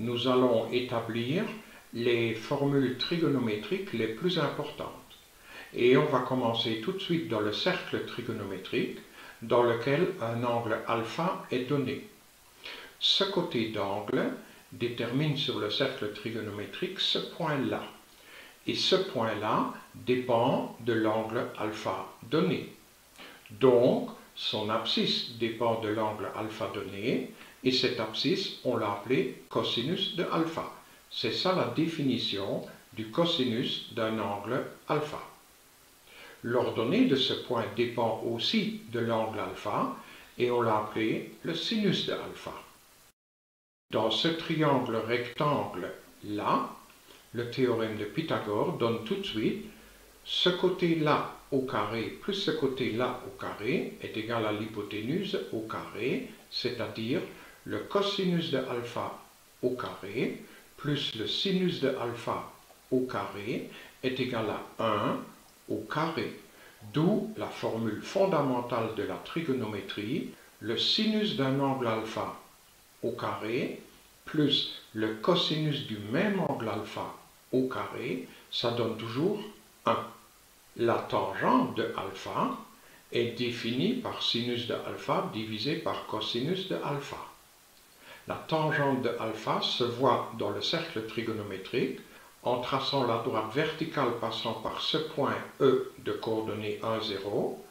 nous allons établir les formules trigonométriques les plus importantes. Et on va commencer tout de suite dans le cercle trigonométrique dans lequel un angle alpha est donné. Ce côté d'angle détermine sur le cercle trigonométrique ce point-là. Et ce point-là dépend de l'angle alpha donné. Donc, son abscisse dépend de l'angle alpha donné, et cet abscisse, on l'a appelé cosinus de alpha. C'est ça la définition du cosinus d'un angle alpha. L'ordonnée de ce point dépend aussi de l'angle alpha, et on l'a appelé le sinus de alpha. Dans ce triangle rectangle-là, le théorème de Pythagore donne tout de suite ce côté-là au carré plus ce côté-là au carré est égal à l'hypoténuse au carré, c'est-à-dire le cosinus de alpha au carré plus le sinus de alpha au carré est égal à 1 au carré. D'où la formule fondamentale de la trigonométrie, le sinus d'un angle alpha au carré plus le cosinus du même angle alpha au carré, ça donne toujours 1. La tangente de alpha est définie par sinus de alpha divisé par cosinus de alpha. La tangente de alpha se voit dans le cercle trigonométrique en traçant la droite verticale passant par ce point E de coordonnées 1, 0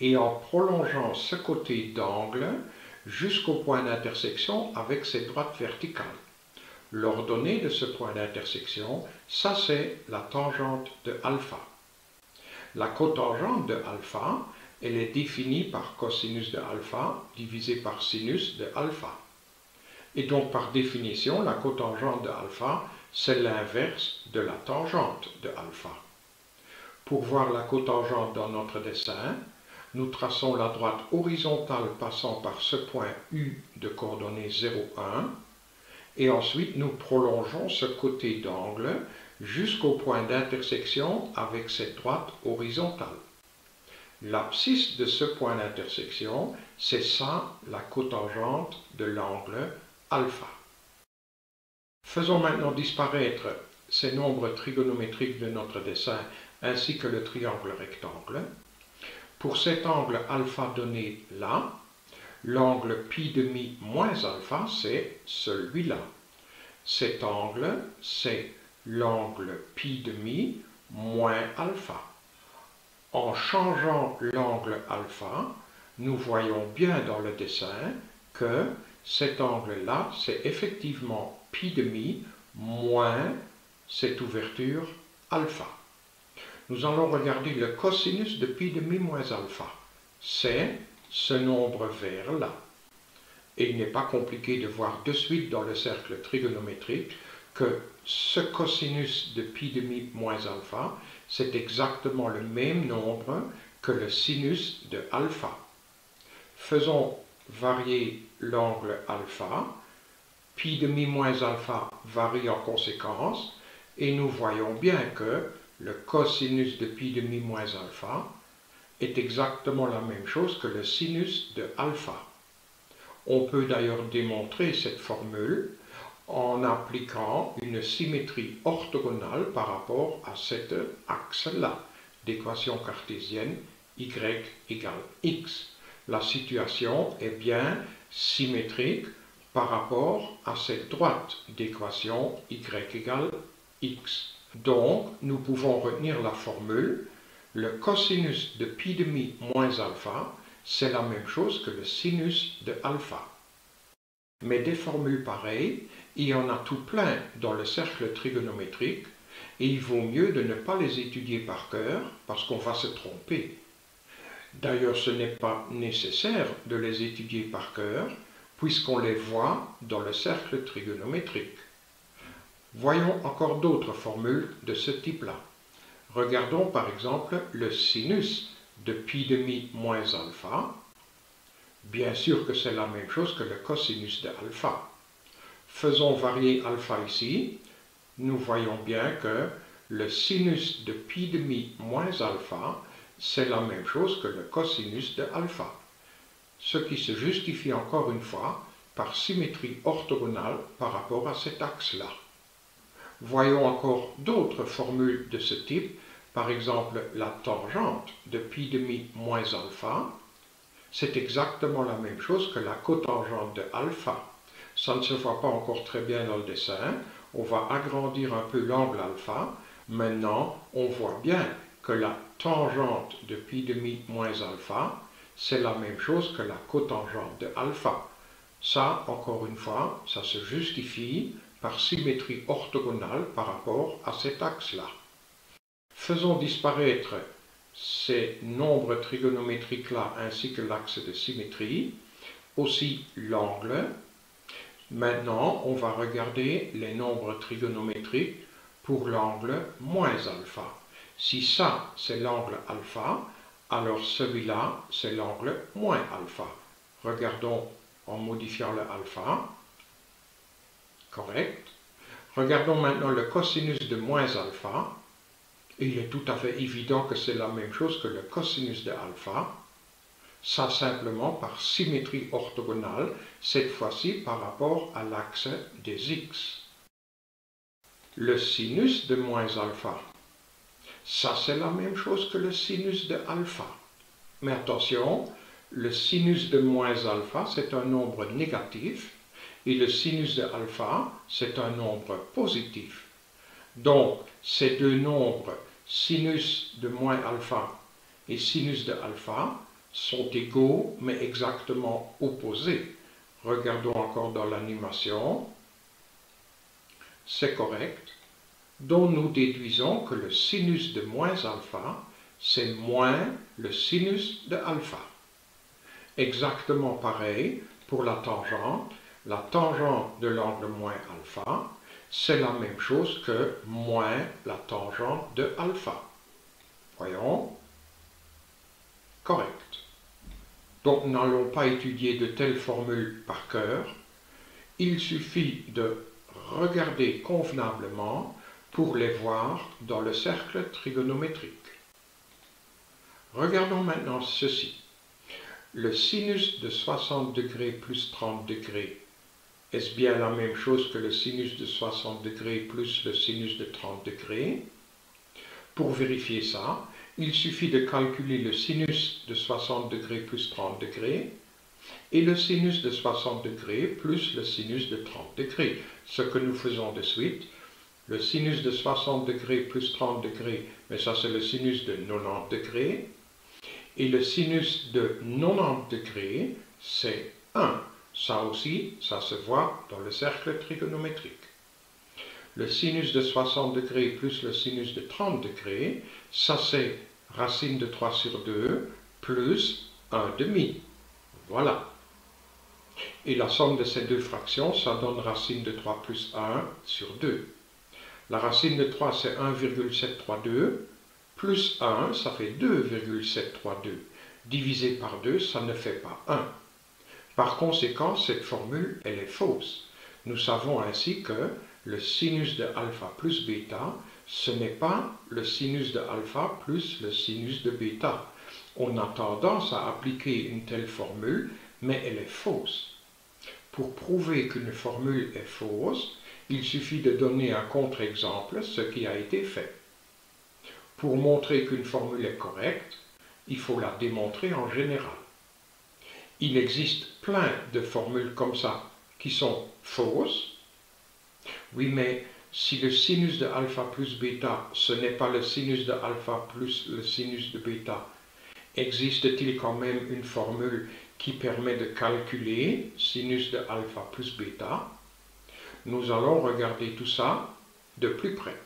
et en prolongeant ce côté d'angle jusqu'au point d'intersection avec cette droite verticale. L'ordonnée de ce point d'intersection, ça c'est la tangente de alpha. La cotangente de alpha, elle est définie par cosinus de alpha divisé par sinus de alpha. Et donc par définition, la cotangente de alpha, c'est l'inverse de la tangente de alpha. Pour voir la cotangente dans notre dessin, nous traçons la droite horizontale passant par ce point U de coordonnées 0, 1, et ensuite nous prolongeons ce côté d'angle jusqu'au point d'intersection avec cette droite horizontale. L'abscisse de ce point d'intersection, c'est ça la cotangente de l'angle alpha. Faisons maintenant disparaître ces nombres trigonométriques de notre dessin ainsi que le triangle rectangle. Pour cet angle alpha donné là, l'angle pi demi moins alpha, c'est celui-là. Cet angle, c'est l'angle pi demi moins alpha. En changeant l'angle alpha, nous voyons bien dans le dessin que cet angle-là, c'est effectivement pi demi moins cette ouverture alpha. Nous allons regarder le cosinus de pi demi moins alpha. C'est ce nombre vert-là. Et il n'est pas compliqué de voir de suite dans le cercle trigonométrique que ce cosinus de pi demi moins alpha, c'est exactement le même nombre que le sinus de alpha. Faisons varier l'angle alpha, pi demi moins alpha varie en conséquence, et nous voyons bien que le cosinus de pi demi moins alpha est exactement la même chose que le sinus de alpha. On peut d'ailleurs démontrer cette formule en appliquant une symétrie orthogonale par rapport à cet axe-là d'équation cartésienne y égale x. La situation est bien symétrique par rapport à cette droite d'équation y égale x. Donc, nous pouvons retenir la formule le cosinus de pi demi moins alpha, c'est la même chose que le sinus de alpha. Mais des formules pareilles, il y en a tout plein dans le cercle trigonométrique et il vaut mieux de ne pas les étudier par cœur parce qu'on va se tromper. D'ailleurs, ce n'est pas nécessaire de les étudier par cœur puisqu'on les voit dans le cercle trigonométrique. Voyons encore d'autres formules de ce type-là. Regardons par exemple le sinus de pi demi moins alpha Bien sûr que c'est la même chose que le cosinus de alpha. Faisons varier alpha ici. Nous voyons bien que le sinus de pi demi moins alpha, c'est la même chose que le cosinus de alpha. Ce qui se justifie encore une fois par symétrie orthogonale par rapport à cet axe-là. Voyons encore d'autres formules de ce type, par exemple la tangente de pi demi moins alpha, c'est exactement la même chose que la cotangente de alpha. Ça ne se voit pas encore très bien dans le dessin, on va agrandir un peu l'angle alpha, maintenant on voit bien que la tangente de pi demi moins alpha, c'est la même chose que la cotangente de alpha. Ça, encore une fois, ça se justifie par symétrie orthogonale par rapport à cet axe-là. Faisons disparaître ces nombres trigonométriques-là ainsi que l'axe de symétrie, aussi l'angle. Maintenant, on va regarder les nombres trigonométriques pour l'angle moins alpha. Si ça, c'est l'angle alpha, alors celui-là, c'est l'angle moins alpha. Regardons en modifiant le alpha. Correct. Regardons maintenant le cosinus de moins alpha. Il est tout à fait évident que c'est la même chose que le cosinus de alpha. Ça simplement par symétrie orthogonale, cette fois-ci par rapport à l'axe des x. Le sinus de moins alpha. Ça, c'est la même chose que le sinus de alpha. Mais attention, le sinus de moins alpha, c'est un nombre négatif, et le sinus de alpha, c'est un nombre positif. Donc, ces deux nombres, sinus de moins alpha et sinus de alpha, sont égaux, mais exactement opposés. Regardons encore dans l'animation. C'est correct dont nous déduisons que le sinus de moins alpha, c'est moins le sinus de alpha. Exactement pareil pour la tangente. La tangente de l'angle moins alpha, c'est la même chose que moins la tangente de alpha. Voyons. Correct. Donc, n'allons pas étudier de telles formules par cœur. Il suffit de regarder convenablement pour les voir dans le cercle trigonométrique. Regardons maintenant ceci. Le sinus de 60 degrés plus 30 degrés, est-ce bien la même chose que le sinus de 60 degrés plus le sinus de 30 degrés? Pour vérifier ça, il suffit de calculer le sinus de 60 degrés plus 30 degrés et le sinus de 60 degrés plus le sinus de 30 degrés. Ce que nous faisons de suite, le sinus de 60 degrés plus 30 degrés, mais ça c'est le sinus de 90 degrés. Et le sinus de 90 degrés, c'est 1. Ça aussi, ça se voit dans le cercle trigonométrique. Le sinus de 60 degrés plus le sinus de 30 degrés, ça c'est racine de 3 sur 2 plus 1 demi. Voilà. Et la somme de ces deux fractions, ça donne racine de 3 plus 1 sur 2. La racine de 3, c'est 1,732. Plus 1, ça fait 2,732. Divisé par 2, ça ne fait pas 1. Par conséquent, cette formule, elle est fausse. Nous savons ainsi que le sinus de alpha plus bêta, ce n'est pas le sinus de alpha plus le sinus de bêta. On a tendance à appliquer une telle formule, mais elle est fausse. Pour prouver qu'une formule est fausse, il suffit de donner un contre-exemple, ce qui a été fait. Pour montrer qu'une formule est correcte, il faut la démontrer en général. Il existe plein de formules comme ça qui sont fausses. Oui, mais si le sinus de alpha plus bêta, ce n'est pas le sinus de alpha plus le sinus de bêta, existe-t-il quand même une formule qui permet de calculer sinus de alpha plus bêta? Nous allons regarder tout ça de plus près.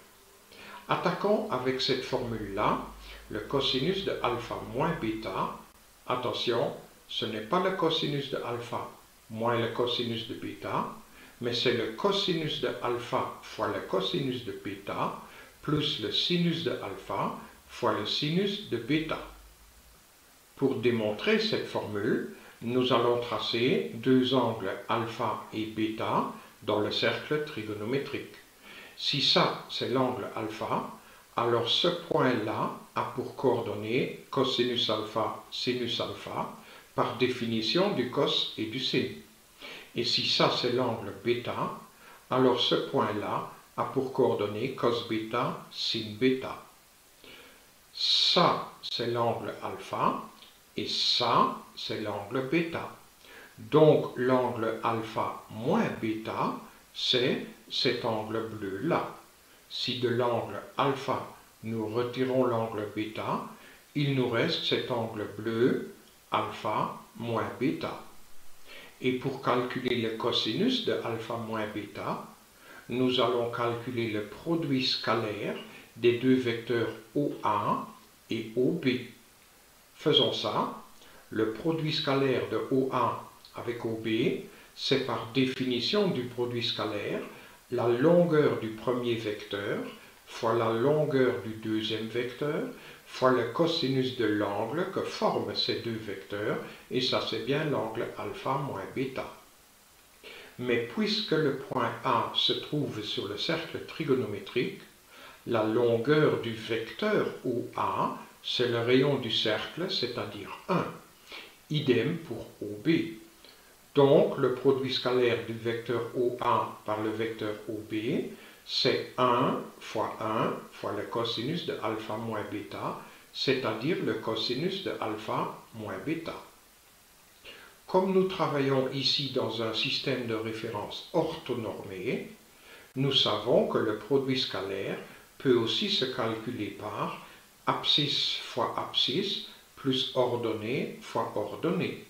Attaquons avec cette formule-là le cosinus de alpha moins bêta. Attention, ce n'est pas le cosinus de alpha moins le cosinus de bêta, mais c'est le cosinus de alpha fois le cosinus de bêta plus le sinus de alpha fois le sinus de bêta. Pour démontrer cette formule, nous allons tracer deux angles alpha et bêta dans le cercle trigonométrique. Si ça, c'est l'angle alpha, alors ce point-là a pour coordonnées cosinus alpha, sinus alpha, par définition du cos et du sin. Et si ça c'est l'angle bêta, alors ce point-là a pour coordonnée cos bêta sin bêta. Ça c'est l'angle alpha et ça c'est l'angle bêta. Donc l'angle alpha moins bêta, c'est cet angle bleu-là. Si de l'angle alpha nous retirons l'angle bêta, il nous reste cet angle bleu, alpha moins bêta. Et pour calculer le cosinus de alpha moins bêta, nous allons calculer le produit scalaire des deux vecteurs OA et OB. Faisons ça. Le produit scalaire de OA avec OB, c'est par définition du produit scalaire la longueur du premier vecteur fois la longueur du deuxième vecteur fois le cosinus de l'angle que forment ces deux vecteurs, et ça c'est bien l'angle alpha moins bêta. Mais puisque le point A se trouve sur le cercle trigonométrique, la longueur du vecteur OA, c'est le rayon du cercle, c'est-à-dire 1. Idem pour OB. Donc, le produit scalaire du vecteur OA par le vecteur OB, c'est 1 fois 1 fois le cosinus de alpha moins bêta, c'est-à-dire le cosinus de alpha moins bêta. Comme nous travaillons ici dans un système de référence orthonormé, nous savons que le produit scalaire peut aussi se calculer par abscisse fois abscisse plus ordonnée fois ordonnée.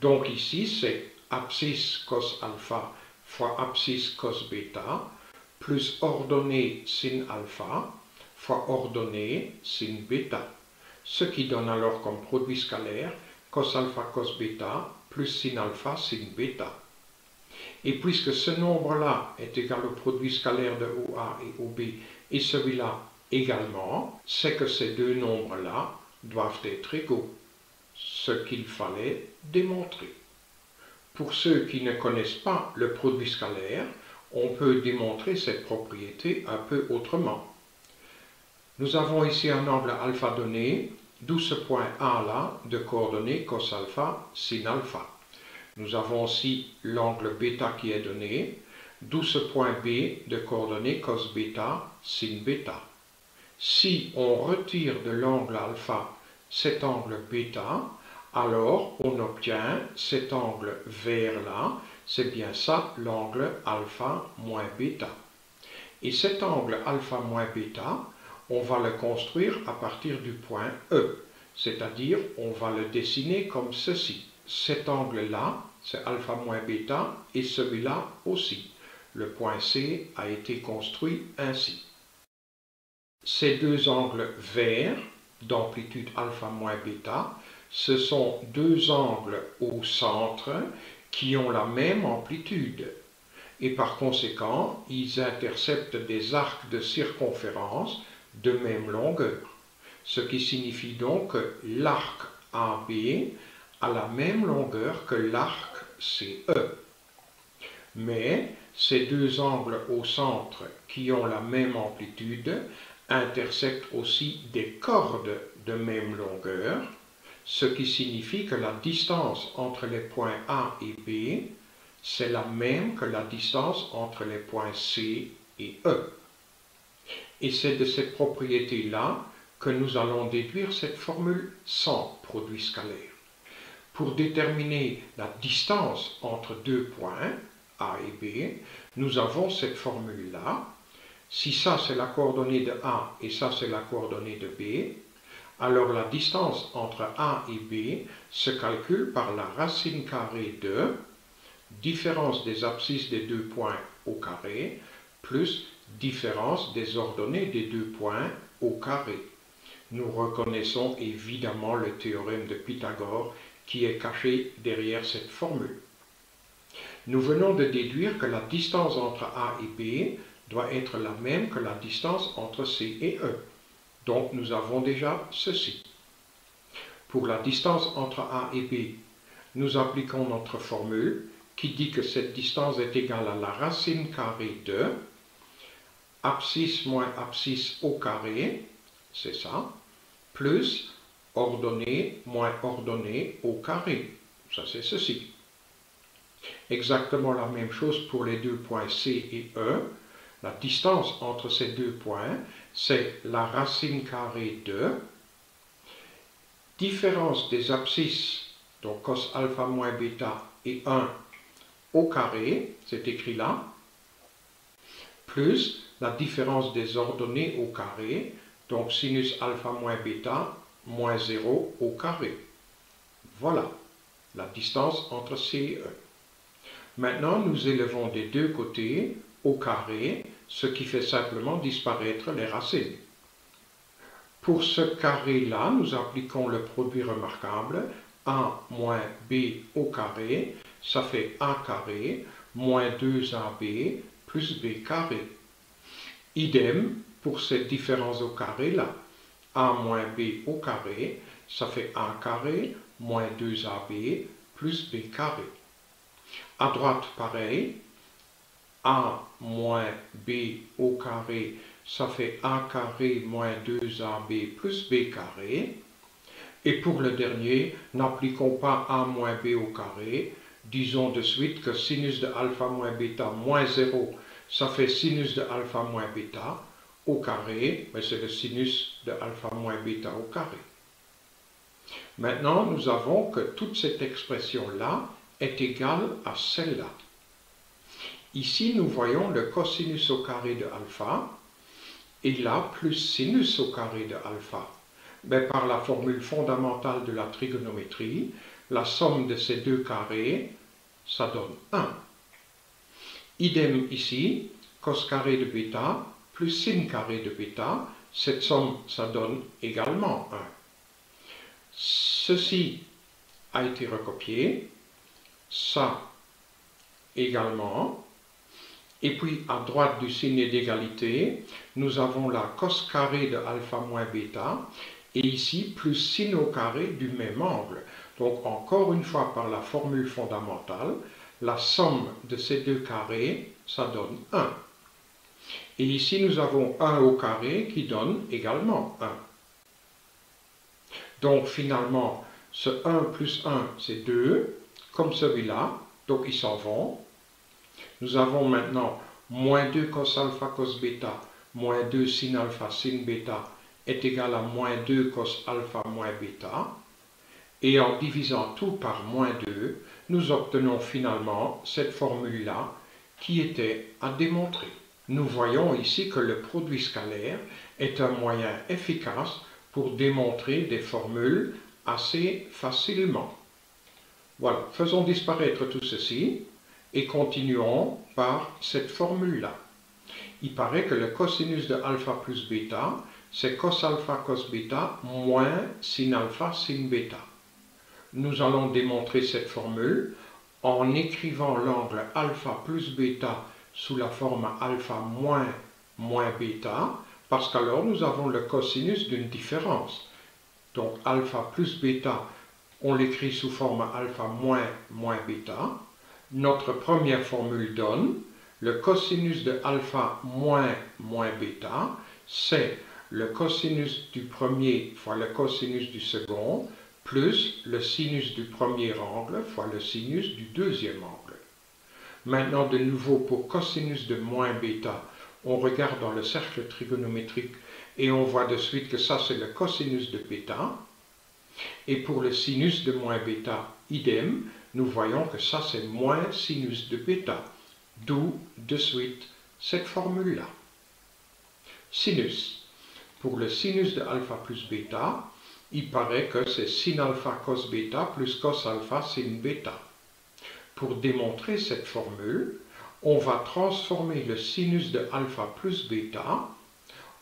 Donc ici, c'est abscisse cos alpha fois abscisse cos bêta plus ordonnée sin alpha fois ordonnée sin bêta, ce qui donne alors comme produit scalaire cos alpha cos bêta plus sin alpha sin bêta. Et puisque ce nombre-là est égal au produit scalaire de OA et OB et celui-là également, c'est que ces deux nombres-là doivent être égaux ce qu'il fallait démontrer. Pour ceux qui ne connaissent pas le produit scalaire, on peut démontrer cette propriété un peu autrement. Nous avons ici un angle alpha donné, d'où ce point A là de coordonnées cos alpha sin alpha. Nous avons aussi l'angle bêta qui est donné, d'où ce point B de coordonnées cos bêta sin bêta. Si on retire de l'angle alpha cet angle bêta, alors on obtient cet angle vert-là, c'est bien ça l'angle alpha moins bêta. Et cet angle alpha moins bêta, on va le construire à partir du point E, c'est-à-dire on va le dessiner comme ceci. Cet angle-là, c'est alpha moins bêta, et celui-là aussi. Le point C a été construit ainsi. Ces deux angles verts d'amplitude alpha moins bêta, ce sont deux angles au centre qui ont la même amplitude. Et par conséquent ils interceptent des arcs de circonférence de même longueur, ce qui signifie donc que l'arc AB a la même longueur que l'arc CE. Mais ces deux angles au centre qui ont la même amplitude intersectent aussi des cordes de même longueur, ce qui signifie que la distance entre les points A et B, c'est la même que la distance entre les points C et E. Et c'est de cette propriété-là que nous allons déduire cette formule sans produit scalaire. Pour déterminer la distance entre deux points, A et B, nous avons cette formule-là, si ça c'est la coordonnée de A et ça c'est la coordonnée de B, alors la distance entre A et B se calcule par la racine carrée de différence des abscisses des deux points au carré plus différence des ordonnées des deux points au carré. Nous reconnaissons évidemment le théorème de Pythagore qui est caché derrière cette formule. Nous venons de déduire que la distance entre A et B doit être la même que la distance entre C et E. Donc nous avons déjà ceci. Pour la distance entre A et B, nous appliquons notre formule qui dit que cette distance est égale à la racine carrée de abscisse moins abscisse au carré, c'est ça, plus ordonnée moins ordonnée au carré. Ça c'est ceci. Exactement la même chose pour les deux points C et E. La distance entre ces deux points, c'est la racine carrée de différence des abscisses, donc cos alpha moins bêta et 1 au carré, c'est écrit là, plus la différence des ordonnées au carré, donc sinus alpha moins bêta moins 0 au carré. Voilà la distance entre C et E. Maintenant, nous élevons des deux côtés au carré, ce qui fait simplement disparaître les racines. Pour ce carré-là, nous appliquons le produit remarquable a moins b au carré, ça fait a carré, moins 2ab plus b carré. Idem pour cette différence au carré là. a moins b au carré, ça fait a carré, moins 2ab plus b carré. À droite, pareil, a moins b au carré, ça fait a carré moins 2ab plus b carré. Et pour le dernier, n'appliquons pas a moins b au carré. Disons de suite que sinus de alpha moins bêta moins 0, ça fait sinus de alpha moins bêta au carré, mais c'est le sinus de alpha moins bêta au carré. Maintenant, nous avons que toute cette expression-là est égale à celle-là. Ici, nous voyons le cosinus au carré de alpha, et là, plus sinus au carré de alpha. Mais par la formule fondamentale de la trigonométrie, la somme de ces deux carrés, ça donne 1. Idem ici, cos carré de bêta plus sin carré de bêta, cette somme, ça donne également 1. Ceci a été recopié, ça également, et puis à droite du signe d'égalité, nous avons la cos carré de alpha moins bêta, et ici plus sin au carré du même angle. Donc encore une fois par la formule fondamentale, la somme de ces deux carrés, ça donne 1. Et ici nous avons 1 au carré qui donne également 1. Donc finalement, ce 1 plus 1, c'est 2, comme celui-là, donc ils s'en vont. Nous avons maintenant moins 2 cos alpha cos bêta, moins 2 sin alpha sin bêta, est égal à moins 2 cos alpha moins bêta. Et en divisant tout par moins 2, nous obtenons finalement cette formule-là qui était à démontrer. Nous voyons ici que le produit scalaire est un moyen efficace pour démontrer des formules assez facilement. Voilà, faisons disparaître tout ceci et continuons par cette formule-là. Il paraît que le cosinus de alpha plus bêta c'est cos alpha cos bêta moins sin alpha sin bêta. Nous allons démontrer cette formule en écrivant l'angle alpha plus bêta sous la forme alpha moins moins bêta, parce qu'alors nous avons le cosinus d'une différence. Donc alpha plus bêta, on l'écrit sous forme alpha moins moins bêta. Notre première formule donne le cosinus de alpha moins moins bêta, c'est le cosinus du premier fois le cosinus du second, plus le sinus du premier angle fois le sinus du deuxième angle. Maintenant, de nouveau, pour cosinus de moins bêta, on regarde dans le cercle trigonométrique et on voit de suite que ça, c'est le cosinus de bêta. Et pour le sinus de moins bêta, idem, nous voyons que ça, c'est moins sinus de bêta. D'où, de suite, cette formule-là. Sinus. Pour le sinus de alpha plus bêta, il paraît que c'est sin alpha cos bêta plus cos alpha sin bêta. Pour démontrer cette formule, on va transformer le sinus de alpha plus bêta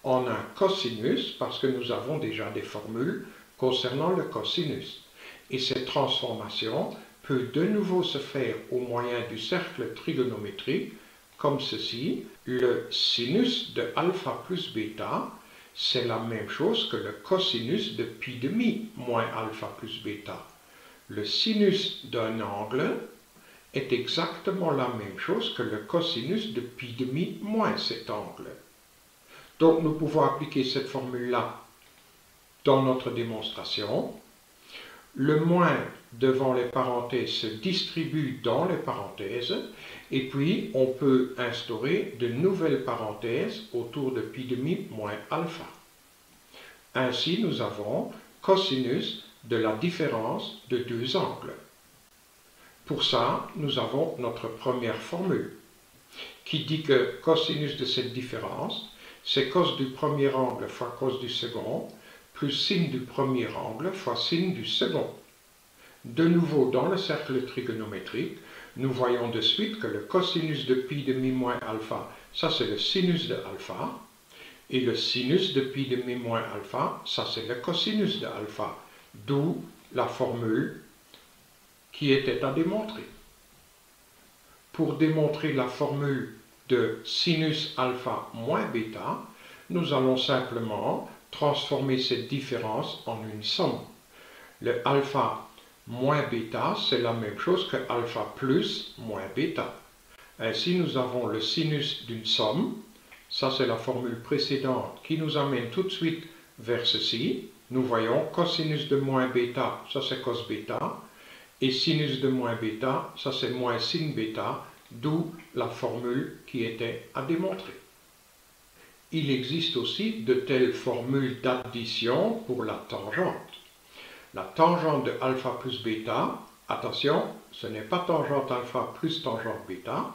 en un cosinus, parce que nous avons déjà des formules concernant le cosinus. Et cette transformation peut de nouveau se faire au moyen du cercle trigonométrique, comme ceci. Le sinus de alpha plus bêta c'est la même chose que le cosinus de pi demi moins alpha plus bêta. Le sinus d'un angle est exactement la même chose que le cosinus de pi demi moins cet angle. Donc nous pouvons appliquer cette formule-là dans notre démonstration. Le moins devant les parenthèses se distribue dans les parenthèses et puis on peut instaurer de nouvelles parenthèses autour de pi demi moins alpha. Ainsi nous avons cosinus de la différence de deux angles. Pour ça, nous avons notre première formule qui dit que cosinus de cette différence, c'est cos du premier angle fois cos du second, sin du premier angle fois sin du second. De nouveau, dans le cercle trigonométrique, nous voyons de suite que le cosinus de pi demi moins alpha, ça c'est le sinus de alpha, et le sinus de pi demi moins alpha, ça c'est le cosinus de alpha, d'où la formule qui était à démontrer. Pour démontrer la formule de sinus alpha moins bêta, nous allons simplement transformer cette différence en une somme. Le alpha moins bêta, c'est la même chose que alpha plus moins bêta. Ainsi, nous avons le sinus d'une somme. Ça, c'est la formule précédente qui nous amène tout de suite vers ceci. Nous voyons cosinus de moins bêta, ça c'est cos bêta. Et sinus de moins bêta, ça c'est moins sin bêta, d'où la formule qui était à démontrer. Il existe aussi de telles formules d'addition pour la tangente. La tangente de alpha plus bêta, attention, ce n'est pas tangente alpha plus tangente bêta,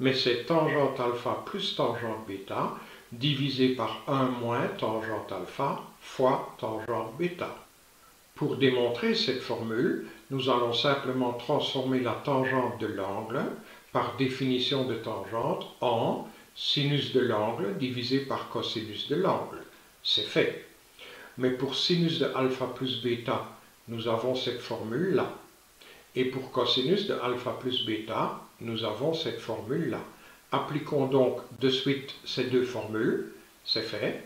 mais c'est tangente alpha plus tangente bêta divisé par 1 moins tangente alpha fois tangente bêta. Pour démontrer cette formule, nous allons simplement transformer la tangente de l'angle par définition de tangente en sinus de l'angle divisé par cosinus de l'angle. C'est fait. Mais pour sinus de alpha plus bêta, nous avons cette formule-là. Et pour cosinus de alpha plus bêta, nous avons cette formule-là. Appliquons donc de suite ces deux formules. C'est fait.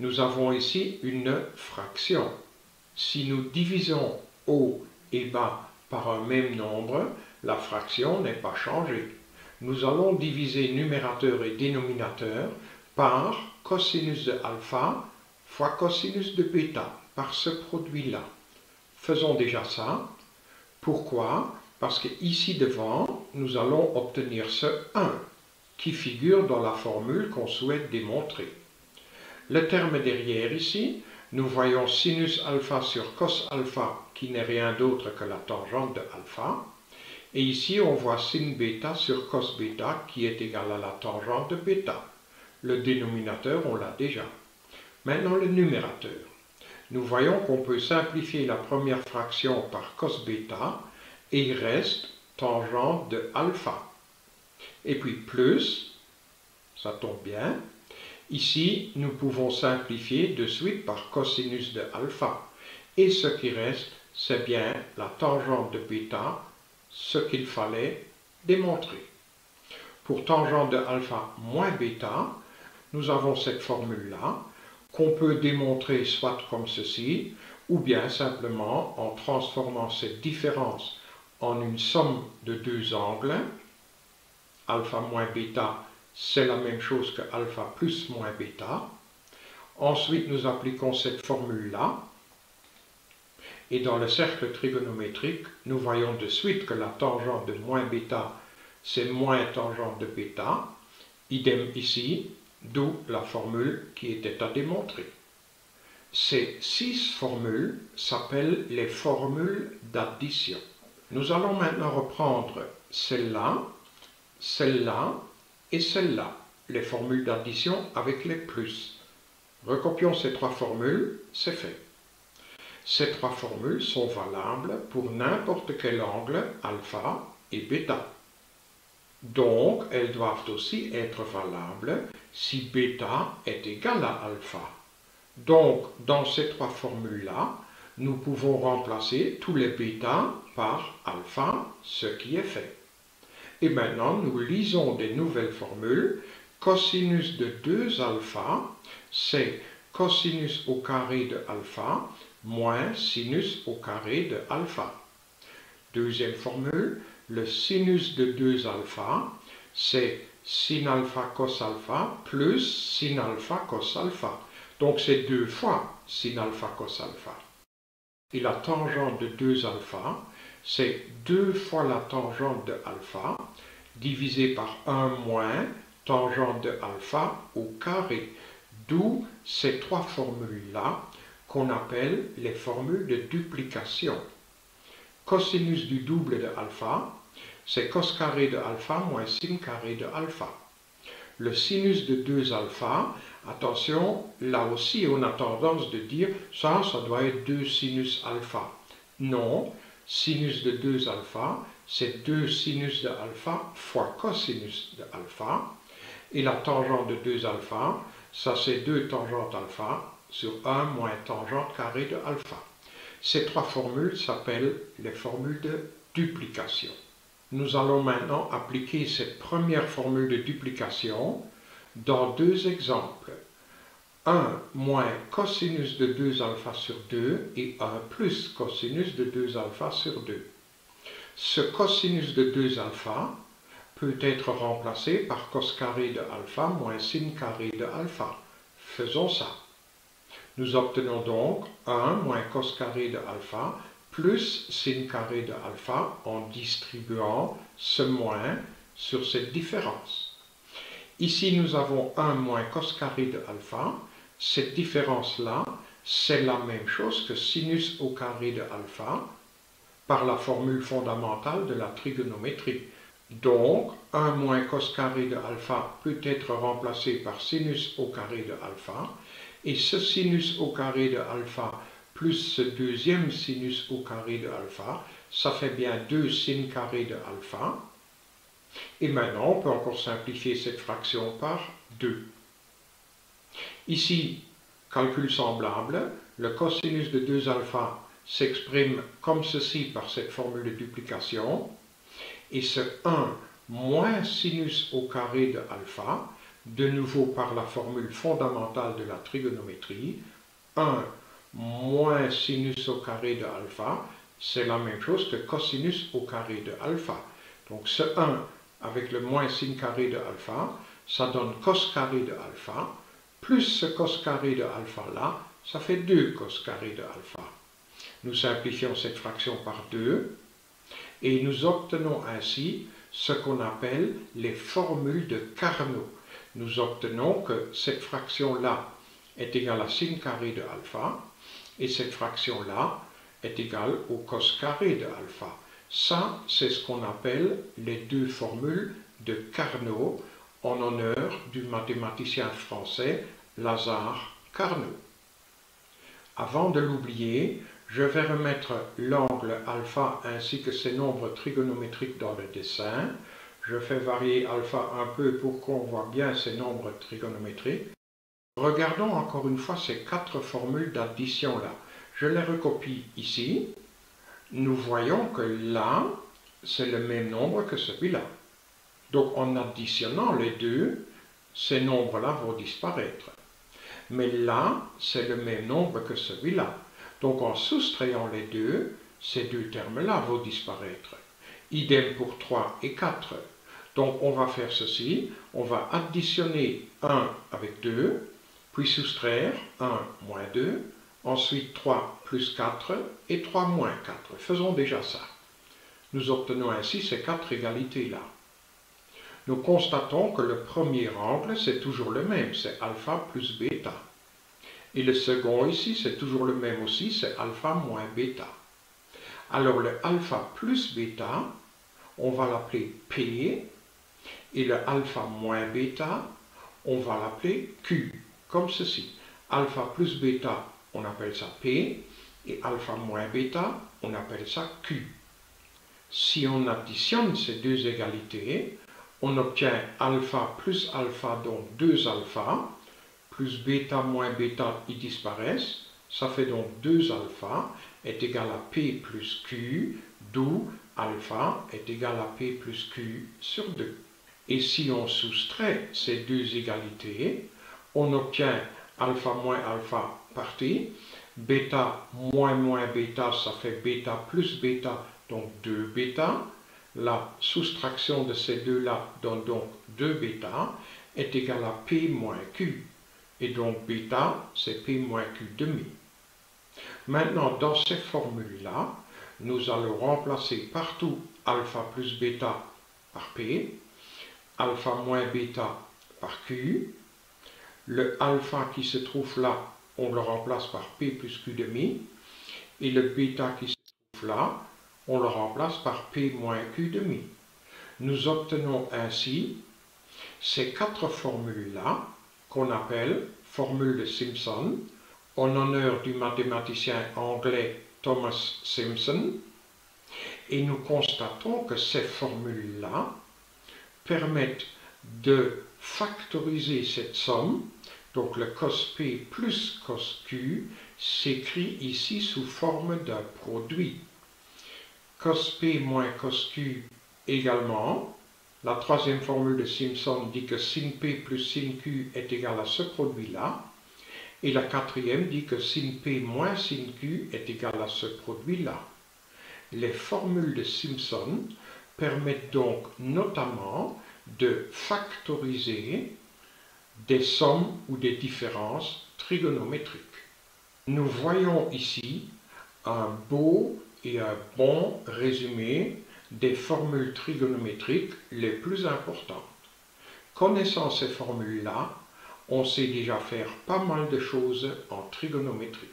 Nous avons ici une fraction. Si nous divisons haut et bas par un même nombre, la fraction n'est pas changée. Nous allons diviser numérateur et dénominateur par cosinus de alpha fois cosinus de bêta, par ce produit-là. Faisons déjà ça. Pourquoi? Parce que ici devant, nous allons obtenir ce 1 qui figure dans la formule qu'on souhaite démontrer. Le terme derrière ici, nous voyons sinus alpha sur cos alpha qui n'est rien d'autre que la tangente de alpha. Et ici, on voit sin bêta sur cos bêta qui est égal à la tangente de bêta. Le dénominateur, on l'a déjà. Maintenant, le numérateur nous voyons qu'on peut simplifier la première fraction par cos bêta et il reste tangente de alpha. Et puis plus, ça tombe bien. Ici, nous pouvons simplifier de suite par cosinus de alpha. Et ce qui reste, c'est bien la tangente de bêta, ce qu'il fallait démontrer. Pour tangente de alpha moins bêta, nous avons cette formule-là qu'on peut démontrer soit comme ceci, ou bien simplement en transformant cette différence en une somme de deux angles. Alpha moins bêta, c'est la même chose que alpha plus moins bêta. Ensuite, nous appliquons cette formule-là. Et dans le cercle trigonométrique, nous voyons de suite que la tangente de moins bêta, c'est moins tangente de bêta. Idem ici, d'où la formule qui était à démontrer. Ces six formules s'appellent les formules d'addition. Nous allons maintenant reprendre celle-là, celle-là et celle-là, les formules d'addition avec les plus. Recopions ces trois formules, c'est fait. Ces trois formules sont valables pour n'importe quel angle alpha et bêta. Donc, elles doivent aussi être valables si bêta est égal à alpha. Donc, dans ces trois formules-là, nous pouvons remplacer tous les bêta par alpha, ce qui est fait. Et maintenant, nous lisons des nouvelles formules. Cosinus de 2 alpha, c'est cosinus au carré de alpha moins sinus au carré de alpha. Deuxième formule, le sinus de 2 alpha, c'est sin alpha cos alpha plus sin alpha cos alpha. Donc c'est deux fois sin alpha cos alpha. Et la tangente de 2 alpha, c'est 2 fois la tangente de alpha divisé par 1 moins tangente de alpha au carré. D'où ces trois formules-là qu'on appelle les formules de duplication. Cosinus du double de alpha, c'est cos carré de alpha moins sin carré de alpha. Le sinus de 2 alpha, attention, là aussi on a tendance de dire ça, ça doit être 2 sinus alpha. Non, sinus de 2 alpha, c'est 2 sinus de alpha fois cosinus de alpha. Et la tangente de 2 alpha, ça c'est 2 tangentes alpha sur 1 moins tangente carré de alpha. Ces trois formules s'appellent les formules de duplication. Nous allons maintenant appliquer cette première formule de duplication dans deux exemples. 1 moins cosinus de 2 alpha sur 2 et 1 plus cosinus de 2 alpha sur 2. Ce cosinus de 2 alpha peut être remplacé par cos carré de alpha moins sin carré de alpha. Faisons ça. Nous obtenons donc 1 moins cos carré de alpha plus sin carré de alpha en distribuant ce moins sur cette différence. Ici, nous avons 1 moins cos carré de alpha. Cette différence-là, c'est la même chose que sinus au carré de alpha par la formule fondamentale de la trigonométrie. Donc, 1 moins cos carré de alpha peut être remplacé par sinus au carré de alpha, et ce sinus au carré de alpha plus ce deuxième sinus au carré de alpha, ça fait bien 2 sin carré de alpha. Et maintenant, on peut encore simplifier cette fraction par 2. Ici, calcul semblable, le cosinus de 2 alpha s'exprime comme ceci par cette formule de duplication, et ce 1 moins sinus au carré de alpha, de nouveau par la formule fondamentale de la trigonométrie, 1 moins sinus au carré de alpha, c'est la même chose que cosinus au carré de alpha. Donc ce 1 avec le moins sin carré de alpha, ça donne cos carré de alpha, plus ce cos carré de alpha là, ça fait 2 cos carré de alpha. Nous simplifions cette fraction par 2 et nous obtenons ainsi ce qu'on appelle les formules de Carnot. Nous obtenons que cette fraction-là est égale à sin carré de alpha, et cette fraction-là est égale au cos carré de alpha. Ça, c'est ce qu'on appelle les deux formules de Carnot en honneur du mathématicien français Lazare Carnot. Avant de l'oublier, je vais remettre l'angle alpha ainsi que ses nombres trigonométriques dans le dessin. Je fais varier alpha un peu pour qu'on voit bien ces nombres trigonométriques. Regardons encore une fois ces quatre formules d'addition-là. Je les recopie ici. Nous voyons que là, c'est le même nombre que celui-là. Donc en additionnant les deux, ces nombres-là vont disparaître. Mais là, c'est le même nombre que celui-là. Donc en soustrayant les deux, ces deux termes-là vont disparaître. Idem pour 3 et 4. Donc on va faire ceci, on va additionner 1 avec 2, puis soustraire 1 moins 2, ensuite 3 plus 4 et 3 moins 4. Faisons déjà ça. Nous obtenons ainsi ces quatre égalités-là. Nous constatons que le premier angle, c'est toujours le même, c'est alpha plus bêta. Et le second ici, c'est toujours le même aussi, c'est alpha moins bêta. Alors le alpha plus bêta, on va l'appeler P, et le alpha moins bêta, on va l'appeler Q comme ceci. Alpha plus bêta, on appelle ça P, et alpha moins bêta, on appelle ça Q. Si on additionne ces deux égalités, on obtient alpha plus alpha, donc 2 alpha, plus bêta moins bêta, ils disparaissent. Ça fait donc 2 alpha est égal à P plus Q, d'où alpha est égal à P plus Q sur 2. Et si on soustrait ces deux égalités, on obtient alpha moins alpha partie, bêta moins moins bêta, ça fait bêta plus bêta, donc 2 bêta. La soustraction de ces deux-là donne donc 2 bêta, est égal à P moins Q. Et donc bêta, c'est P moins Q demi. Maintenant, dans ces formules-là, nous allons remplacer partout alpha plus bêta par P, alpha moins bêta par Q. Le alpha qui se trouve là, on le remplace par P plus Q demi. Et le bêta qui se trouve là, on le remplace par P moins Q demi. Nous obtenons ainsi ces quatre formules-là qu'on appelle formule de Simpson en honneur du mathématicien anglais Thomas Simpson et nous constatons que ces formules-là permettent de factoriser cette somme. Donc le cos plus cos Q s'écrit ici sous forme d'un produit. Cos moins cos également. La troisième formule de Simpson dit que sin P plus sin Q est égal à ce produit-là. Et la quatrième dit que sin P moins sin Q est égal à ce produit-là. Les formules de Simpson permettent donc notamment de factoriser des sommes ou des différences trigonométriques. Nous voyons ici un beau et un bon résumé des formules trigonométriques les plus importantes. Connaissant ces formules-là, on sait déjà faire pas mal de choses en trigonométrie.